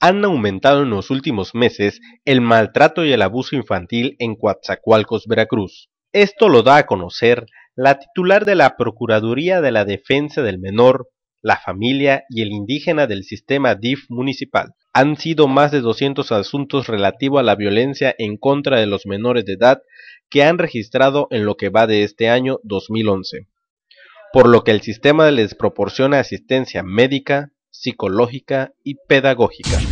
han aumentado en los últimos meses el maltrato y el abuso infantil en Coatzacoalcos, Veracruz. Esto lo da a conocer la titular de la Procuraduría de la Defensa del Menor, la Familia y el Indígena del sistema DIF municipal. Han sido más de 200 asuntos relativos a la violencia en contra de los menores de edad que han registrado en lo que va de este año 2011, por lo que el sistema les proporciona asistencia médica, psicológica y pedagógica.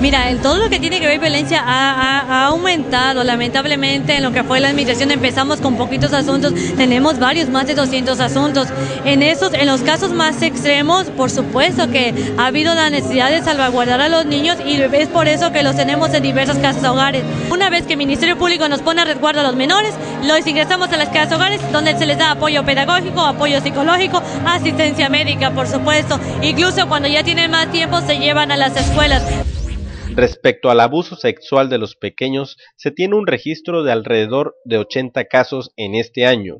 Mira, en todo lo que tiene que ver violencia ha, aumentado, lamentablemente, en lo que fue la administración empezamos con poquitos asuntos, tenemos varios, más de 200 asuntos. En esos, en los casos más extremos, por supuesto que ha habido la necesidad de salvaguardar a los niños y es por eso que los tenemos en diversas casas hogares. Una vez que el Ministerio Público nos pone a resguardo a los menores, los ingresamos a las casas hogares donde se les da apoyo pedagógico, apoyo psicológico, asistencia médica, por supuesto. Incluso cuando ya tienen más tiempo se llevan a las escuelas. Respecto al abuso sexual de los pequeños, se tiene un registro de alrededor de 80 casos en este año,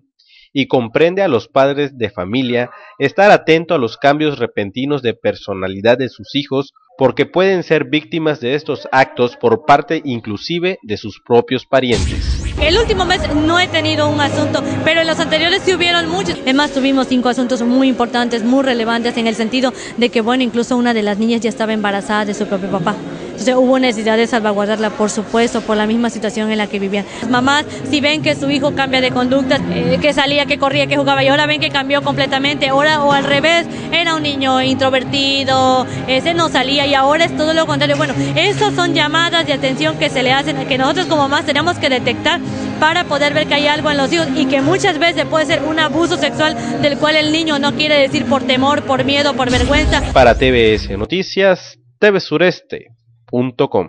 y comprende a los padres de familia estar atento a los cambios repentinos de personalidad de sus hijos porque pueden ser víctimas de estos actos por parte inclusive de sus propios parientes. El último mes no he tenido un asunto, pero en los anteriores sí hubieron muchos. Además tuvimos cinco asuntos muy importantes, muy relevantes en el sentido de que, bueno, incluso una de las niñas ya estaba embarazada de su propio papá. Entonces hubo necesidad de salvaguardarla, por supuesto, por la misma situación en la que vivían. Mamás, si ven que su hijo cambia de conducta, eh, que salía, que corría, que jugaba, y ahora ven que cambió completamente, ahora o al revés, era un niño introvertido, ese no salía y ahora es todo lo contrario. Bueno, esas son llamadas de atención que se le hacen, que nosotros como mamás tenemos que detectar para poder ver que hay algo en los hijos y que muchas veces puede ser un abuso sexual del cual el niño no quiere decir por temor, por miedo, por vergüenza. Para TBS Noticias, TV Sureste. Com